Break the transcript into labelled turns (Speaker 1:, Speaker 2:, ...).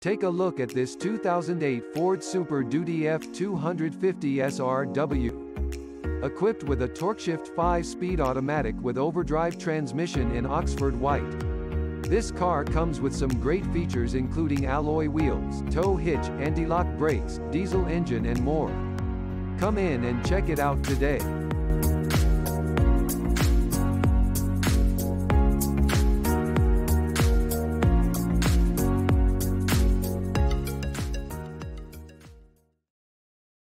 Speaker 1: Take a look at this 2008 Ford Super Duty F250 SRW. Equipped with a TorqShift 5-speed automatic with overdrive transmission in Oxford White. This car comes with some great features including alloy wheels, tow hitch, anti-lock brakes, diesel engine and more. Come in and check it out today.